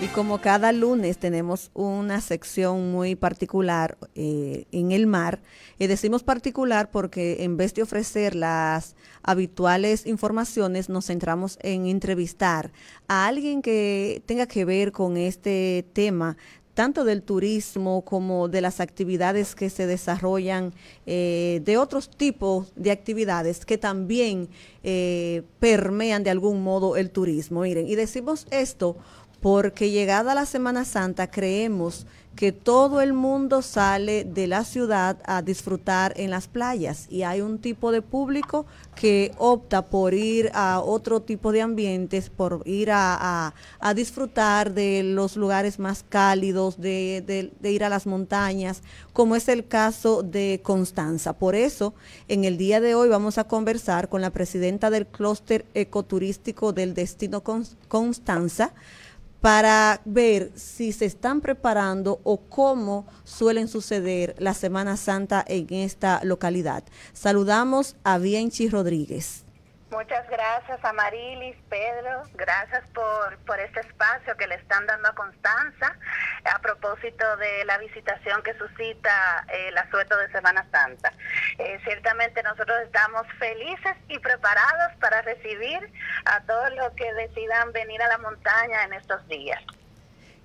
Y como cada lunes tenemos una sección muy particular eh, en el mar, y decimos particular porque en vez de ofrecer las habituales informaciones, nos centramos en entrevistar a alguien que tenga que ver con este tema tanto del turismo como de las actividades que se desarrollan, eh, de otros tipos de actividades que también eh, permean de algún modo el turismo. Miren, y decimos esto porque llegada la Semana Santa creemos que todo el mundo sale de la ciudad a disfrutar en las playas y hay un tipo de público que opta por ir a otro tipo de ambientes, por ir a, disfrutar de los lugares más cálidos, de, de ir a las montañas, como es el caso de Constanza. Por eso, en el día de hoy vamos a conversar con la presidenta del clúster ecoturístico del destino Constanza, para ver si se están preparando o cómo suelen suceder la Semana Santa en esta localidad. Saludamos a Bienchi Rodríguez. Muchas gracias a Marilis, Pedro, gracias por, por este espacio que le están dando a Constanza a propósito de la visitación que suscita eh, el asueto de Semana Santa. Eh, ciertamente nosotros estamos felices y preparados para recibir a todos los que decidan venir a la montaña en estos días.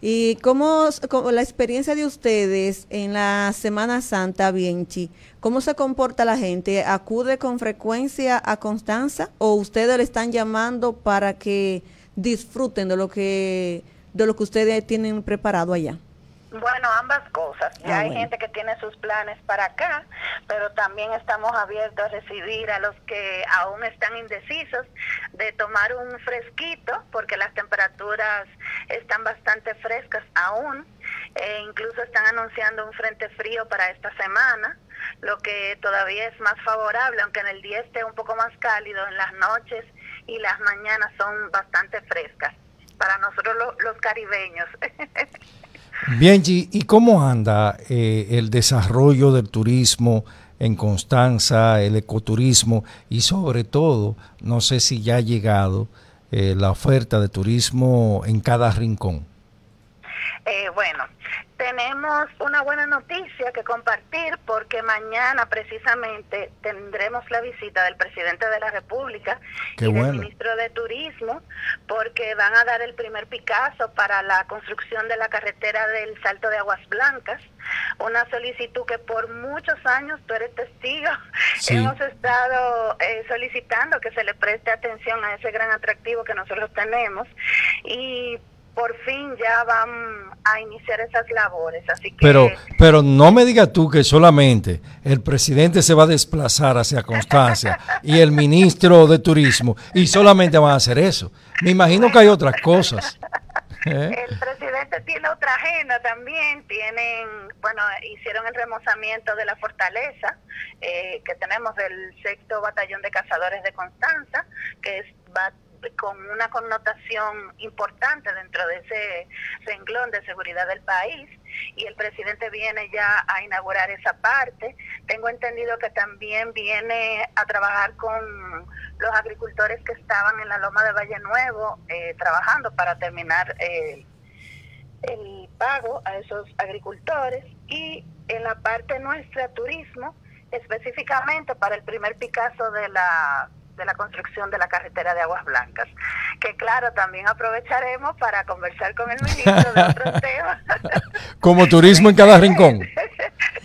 ¿Y cómo, la experiencia de ustedes en la Semana Santa, Bienchi? ¿Cómo se comporta la gente? ¿Acude con frecuencia a Constanza o ustedes le están llamando para que disfruten de lo que, de lo que ustedes tienen preparado allá? Bueno, ambas cosas. Ya ah, hay gente que tiene sus planes para acá, pero también estamos abiertos a recibir a los que aún están indecisos de tomar un fresquito, porque las temperaturas están bastante frescas aún. E incluso están anunciando un frente frío para esta semana, lo que todavía es más favorable, aunque en el día esté un poco más cálido, en las noches y las mañanas son bastante frescas para nosotros los caribeños. Bien, ¿y cómo anda eh, el desarrollo del turismo en Constanza, el ecoturismo y sobre todo, no sé si ya ha llegado eh, la oferta de turismo en cada rincón? Eh, bueno, tenemos una buena noticia que compartir porque mañana precisamente tendremos la visita del presidente de la República y del ministro de Turismo porque van a dar el primer Picasso para la construcción de la carretera del Salto de Aguas Blancas, una solicitud que por muchos años, tú eres testigo, hemos estado eh, solicitando que se le preste atención a ese gran atractivo que nosotros tenemos y por fin ya van a iniciar esas labores. Así que... Pero, pero no me digas tú que solamente el presidente se va a desplazar hacia Constancia y el ministro de Turismo y solamente van a hacer eso. Me imagino que hay otras cosas. ¿Eh? El presidente tiene otra agenda también, tienen, bueno, hicieron el remozamiento de la fortaleza eh, que tenemos del sexto batallón de cazadores de Constanza, que es, va con una connotación importante dentro de ese renglón de seguridad del país y el presidente viene ya a inaugurar esa parte. Tengo entendido que también viene a trabajar con los agricultores que estaban en la loma de Valle Nuevo eh, trabajando para terminar eh, el pago a esos agricultores y en la parte nuestra turismo específicamente para el primer Picasso de la de la construcción de la carretera de Aguas Blancas, que claro, también aprovecharemos para conversar con el ministro de otros temas. Como turismo en cada rincón.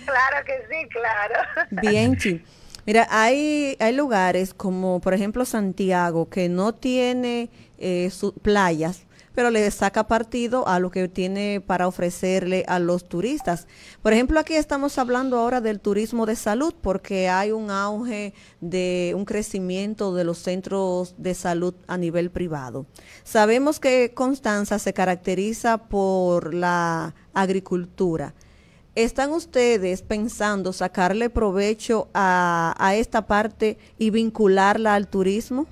claro que sí, claro. Bien, Chi. Mira, hay, hay lugares como por ejemplo Santiago que no tiene eh, playas pero le saca partido a lo que tiene para ofrecerle a los turistas. Por ejemplo, aquí estamos hablando ahora del turismo de salud porque hay un auge de un crecimiento de los centros de salud a nivel privado. Sabemos que Constanza se caracteriza por la agricultura. ¿Están ustedes pensando sacarle provecho a, a esta parte y vincularla al turismo?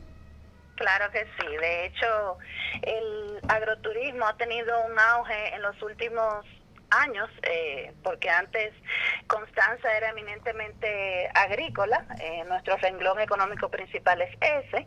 Claro que sí. De hecho, el agroturismo ha tenido un auge en los últimos años, eh, porque antes Constanza era eminentemente agrícola, eh, nuestro renglón económico principal es ese,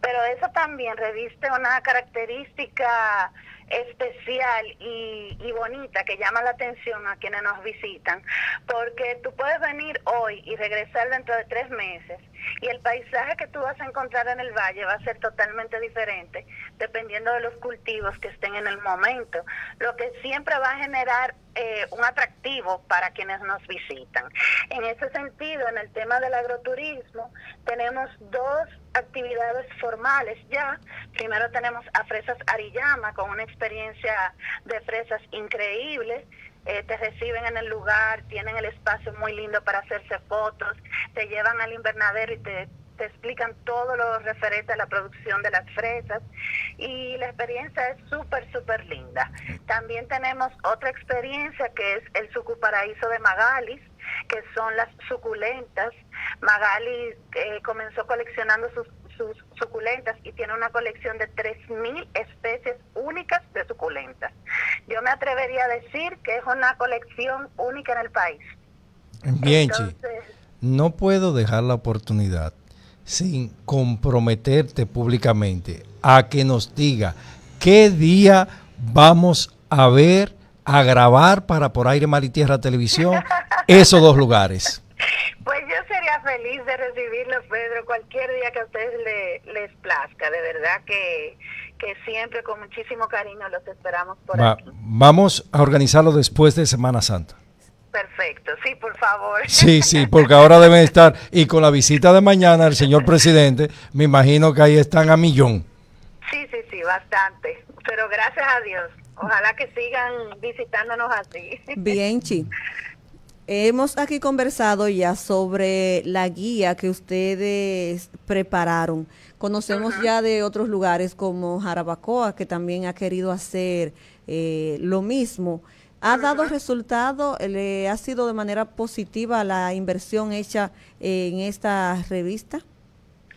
pero eso también reviste una característica especial y, y, bonita que llama la atención a quienes nos visitan, porque tú puedes venir hoy y regresar dentro de tres meses y el paisaje que tú vas a encontrar en el valle va a ser totalmente diferente dependiendo de los cultivos que estén en el momento, lo que siempre va a generar eh, un atractivo para quienes nos visitan. En ese sentido, en el tema del agroturismo, tenemos dos actividades formales ya. Primero tenemos a Fresas Ariyama con una experiencia de fresas increíble. Eh, te reciben en el lugar, tienen el espacio muy lindo para hacerse fotos, te llevan al invernadero y te, te explican todo lo referente a la producción de las fresas y la experiencia es súper, súper linda. También tenemos otra experiencia que es el sucuparaíso de Magalis, que son las suculentas. Magalis eh, comenzó coleccionando sus, sus suculentas y tiene una colección de 3.000 especies únicas de suculentas. Yo me atrevería a decir que es una colección única en el país. Bien, no puedo dejar la oportunidad sin comprometerte públicamente a que nos diga qué día vamos a ver, a grabar para Por Aire, Mar y Tierra Televisión esos dos lugares. Feliz de recibirlos, Pedro, cualquier día que a ustedes les plazca. De verdad que, que siempre con muchísimo cariño los esperamos por aquí. Vamos a organizarlo después de Semana Santa. Perfecto, sí, por favor. Sí, sí, porque ahora deben estar, y con la visita de mañana del señor presidente, me imagino que ahí están a millón. Sí, sí, sí, bastante, pero gracias a Dios, ojalá que sigan visitándonos así. Bien, Chi. Hemos aquí conversado ya sobre la guía que ustedes prepararon. Conocemos ya de otros lugares como Jarabacoa, que también ha querido hacer eh, lo mismo. ¿Ha dado resultado? ¿Le ha sido de manera positiva la inversión hecha en esta revista?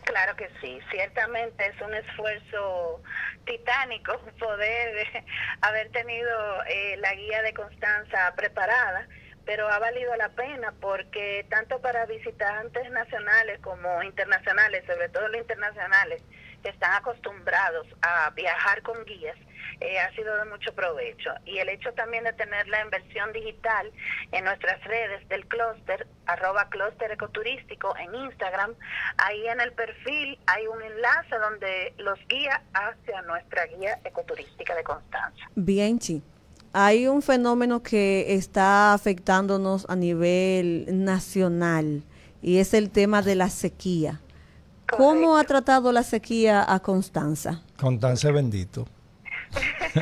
Claro que sí, ciertamente es un esfuerzo titánico poder haber tenido eh, la guía de Constanza preparada, pero ha valido la pena porque tanto para visitantes nacionales como internacionales, sobre todo los internacionales, que están acostumbrados a viajar con guías, eh, ha sido de mucho provecho. Y el hecho también de tenerla en versión digital en nuestras redes del clúster, arroba clúster ecoturístico en Instagram, ahí en el perfil hay un enlace donde los guía hacia nuestra guía ecoturística de Constanza. Bien, Chi. Hay un fenómeno que está afectándonos a nivel nacional y es el tema de la sequía. ¿Cómo ha tratado la sequía a Constanza? Constanza bendito.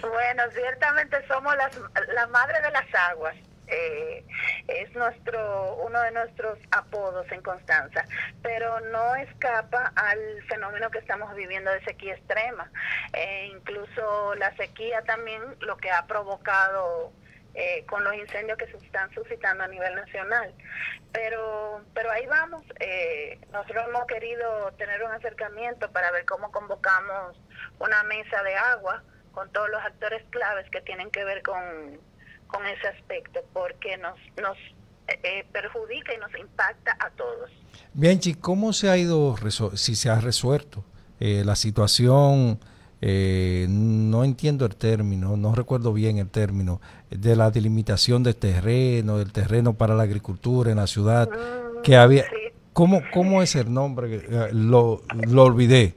bueno, ciertamente somos las, la madre de las aguas. Eh, es nuestro uno de nuestros apodos en Constanza, pero no escapa al fenómeno que estamos viviendo de sequía extrema. E incluso la sequía también lo que ha provocado eh, con los incendios que se están suscitando a nivel nacional. Pero, pero ahí vamos. Eh, nosotros hemos querido tener un acercamiento para ver cómo convocamos una mesa de agua con todos los actores claves que tienen que ver con, con ese aspecto, porque nos, nos eh, perjudica y nos impacta a todos. Bien, ¿cómo se ha ido, si se ha resuelto la situación? Eh, no entiendo el término, no recuerdo bien el término, de la delimitación de terreno, del terreno para la agricultura en la ciudad, mm, que había... ¿Cómo, ¿Cómo es el nombre? Eh, lo, lo olvidé.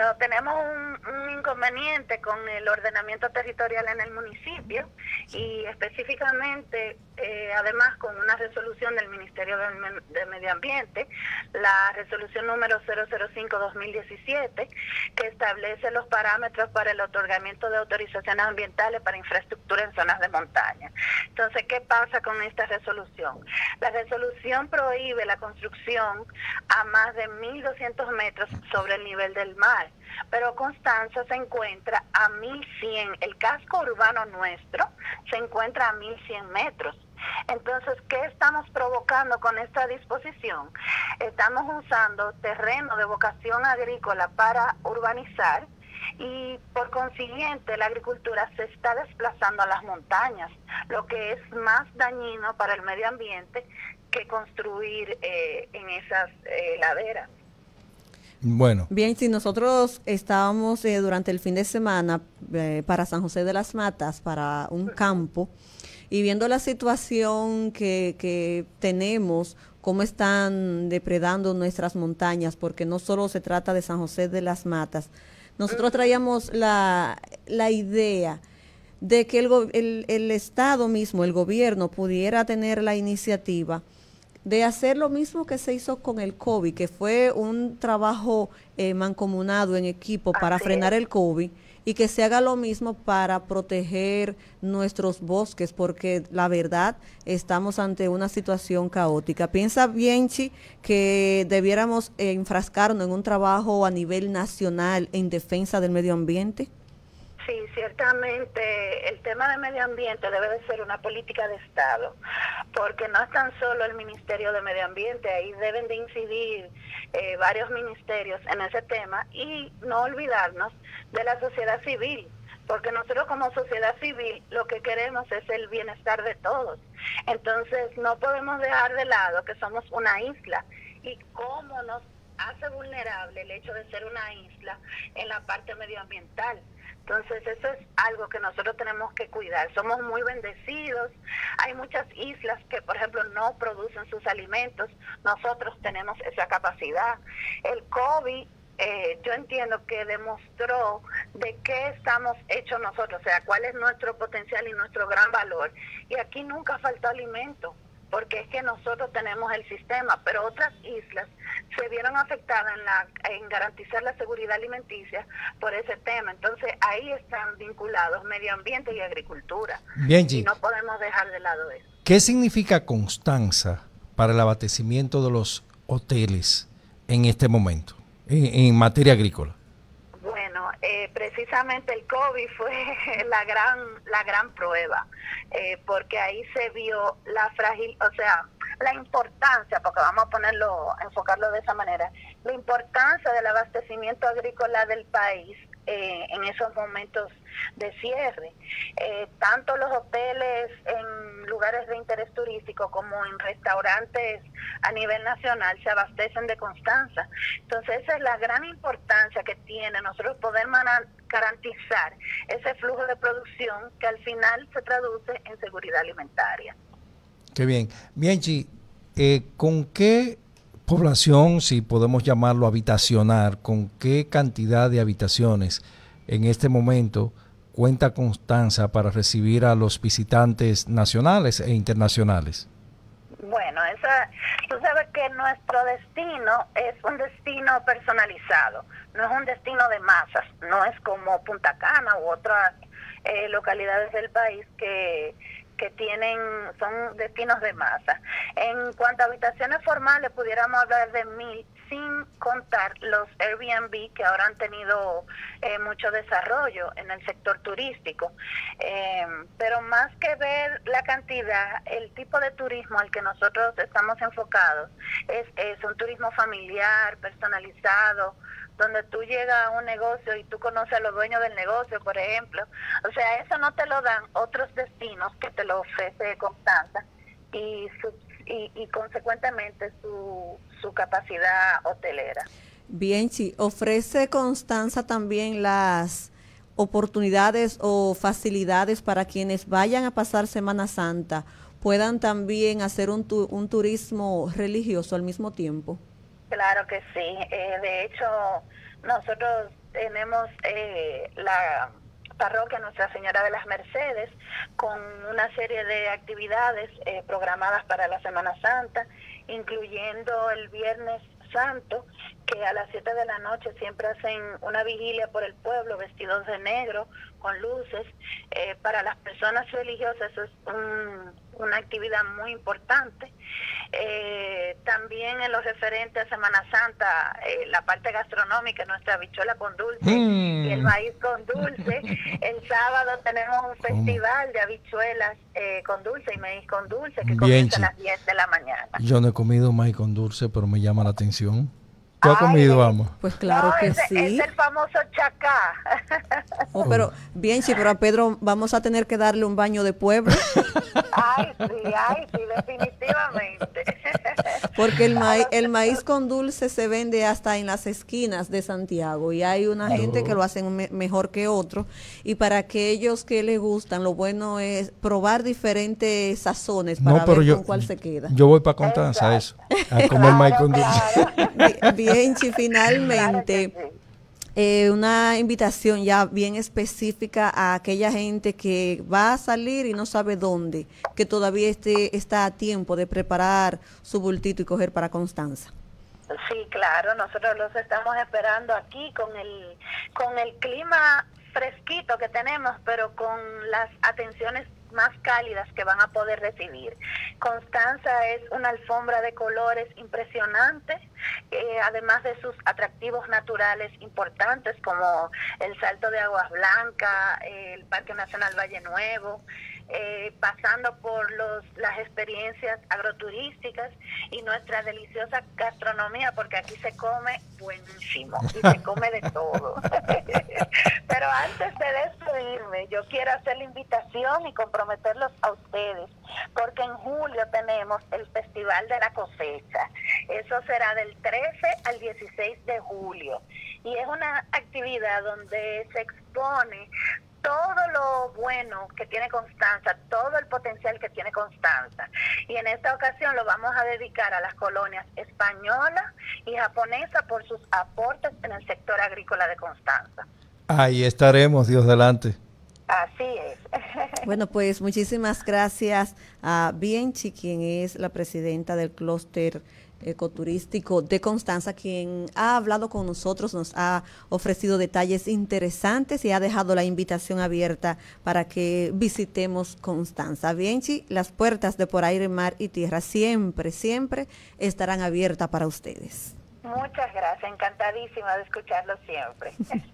No, tenemos un, inconveniente con el ordenamiento territorial en el municipio y específicamente, eh, además, con una resolución del Ministerio de, Medio Ambiente, la resolución número 005-2017, que establece los parámetros para el otorgamiento de autorizaciones ambientales para infraestructura en zonas de montaña. Entonces, ¿qué pasa con esta resolución? La resolución prohíbe la construcción a más de 1.200 metros sobre el nivel del mar, pero Constanza se encuentra a 1100, el casco urbano nuestro se encuentra a 1100 metros. Entonces, ¿qué estamos provocando con esta disposición? Estamos usando terreno de vocación agrícola para urbanizar y por consiguiente la agricultura se está desplazando a las montañas, lo que es más dañino para el medio ambiente que construir eh, en esas eh, laderas. Bueno. Bien, si nosotros estábamos eh, durante el fin de semana eh, para San José de las Matas, para un campo, y viendo la situación que, que tenemos, cómo están depredando nuestras montañas, porque no solo se trata de San José de las Matas, nosotros traíamos la, la idea de que el, el, el Estado mismo, el gobierno, pudiera tener la iniciativa de hacer lo mismo que se hizo con el COVID, que fue un trabajo eh, mancomunado en equipo para frenar el COVID y que se haga lo mismo para proteger nuestros bosques, porque la verdad estamos ante una situación caótica. ¿Piensa Bienchi que debiéramos enfrascarnos en un trabajo a nivel nacional en defensa del medio ambiente? Sí, ciertamente el tema de medio ambiente debe de ser una política de Estado, porque no es tan solo el Ministerio de Medio Ambiente, ahí deben de incidir eh, varios ministerios en ese tema y no olvidarnos de la sociedad civil, porque nosotros como sociedad civil lo que queremos es el bienestar de todos. Entonces no podemos dejar de lado que somos una isla y cómo nos hace vulnerable el hecho de ser una isla en la parte medioambiental. Entonces eso es algo que nosotros tenemos que cuidar. Somos muy bendecidos. Hay muchas islas que, por ejemplo, no producen sus alimentos. Nosotros tenemos esa capacidad. El COVID eh, yo entiendo que demostró de qué estamos hechos nosotros, o sea, cuál es nuestro potencial y nuestro gran valor. Y aquí nunca faltó alimento porque es que nosotros tenemos el sistema, pero otras islas se vieron afectadas en, la, en garantizar la seguridad alimenticia por ese tema. Entonces ahí están vinculados medio ambiente y agricultura. Bien, y no podemos dejar de lado eso. ¿Qué significa Constanza para el abastecimiento de los hoteles en este momento, en materia agrícola? Eh, precisamente el COVID fue la gran, la gran prueba, eh, porque ahí se vio la frágil, o sea, la importancia, porque vamos a ponerlo, enfocarlo de esa manera, la importancia del abastecimiento agrícola del país eh, en esos momentos de cierre. Eh, tanto los hoteles en lugares de interés turístico como en restaurantes a nivel nacional se abastecen de constanza. Entonces esa es la gran importancia que tiene nosotros poder garantizar ese flujo de producción que al final se traduce en seguridad alimentaria. Qué bien. Bienchi, eh, ¿con qué población, si podemos llamarlo habitacional, con qué cantidad de habitaciones en este momento cuenta Constanza para recibir a los visitantes nacionales e internacionales? Bueno, esa, tú sabes que nuestro destino es un destino personalizado, no es un destino de masas, no es como Punta Cana u otras eh, localidades del país que que tienen, son destinos de masa. En cuanto a habitaciones formales, pudiéramos hablar de mil, sin contar los Airbnb que ahora han tenido eh, mucho desarrollo en el sector turístico. Eh, pero más que ver la cantidad, el tipo de turismo al que nosotros estamos enfocados es, es un turismo familiar, personalizado, donde tú llegas a un negocio y tú conoces a los dueños del negocio, por ejemplo. O sea, eso no te lo dan otros destinos que te lo ofrece Constanza y, y, consecuentemente su, su capacidad hotelera. Bien, sí. ¿Ofrece Constanza también las oportunidades o facilidades para quienes vayan a pasar Semana Santa puedan también hacer un, un turismo religioso al mismo tiempo? Claro que sí. Eh, de hecho, nosotros tenemos eh, la parroquia Nuestra Señora de las Mercedes con una serie de actividades eh, programadas para la Semana Santa, incluyendo el Viernes Santo, que a las 7 de la noche siempre hacen una vigilia por el pueblo vestidos de negro, con luces. para las personas religiosas eso es una actividad muy importante. Eh, también en lo referente a Semana Santa, eh, la parte gastronómica, nuestra bichuela con dulce y el mm. maíz con dulce. el sábado tenemos un festival de habichuelas eh, con dulce y maíz con dulce que comienza a las 10 de la mañana. Yo no he comido maíz con dulce, pero me llama la atención. ¿Qué ha comido, Ama? Pues claro que sí. Es el famoso chacá. Oh, pero bien, sí, pero a Pedro vamos a tener que darle un baño de pueblo. ay, sí, ay, sí, definitivamente. Porque el maíz, el maíz con dulce se vende hasta en las esquinas de Santiago y hay una gente que lo hacen mejor que otro. Y para aquellos que les gustan, lo bueno es probar diferentes sazones para ver con cuál se queda. Yo voy para Constanza eso, a comer maíz con dulce. Bien, finalmente. Eh, una invitación ya bien específica a aquella gente que va a salir y no sabe dónde, que todavía esté, está a tiempo de preparar su bultito y coger para Constanza. Sí, claro, nosotros los estamos esperando aquí con el, con el clima fresquito que tenemos, pero con las atenciones más cálidas que van a poder recibir. Constanza es una alfombra de colores impresionante, eh, además de sus atractivos naturales importantes como el Salto de Aguas Blancas, el Parque Nacional Valle Nuevo, eh, pasando por los, las experiencias agroturísticas y nuestra deliciosa gastronomía, porque aquí se come buenísimo y se come de todo. Pero antes de despedirme, yo quiero hacer la invitación y comprometerlos a ustedes, porque en julio tenemos el Festival de la Cosecha. Eso será del 13 al 16 de julio y es una actividad donde se expone todo lo bueno que tiene Constanza, todo el potencial que tiene Constanza. Y en esta ocasión lo vamos a dedicar a las colonias española y japonesa por sus aportes en el sector agrícola de Constanza. Ahí estaremos, Dios delante. Así es. Bueno, pues muchísimas gracias a Bienchi, quien es la presidenta del clúster ecoturístico de Constanza, quien ha hablado con nosotros, nos ha ofrecido detalles interesantes y ha dejado la invitación abierta para que visitemos Constanza. Bienchi, las puertas de por aire, mar y tierra siempre, siempre estarán abiertas para ustedes. Muchas gracias, encantadísima de escucharlo siempre.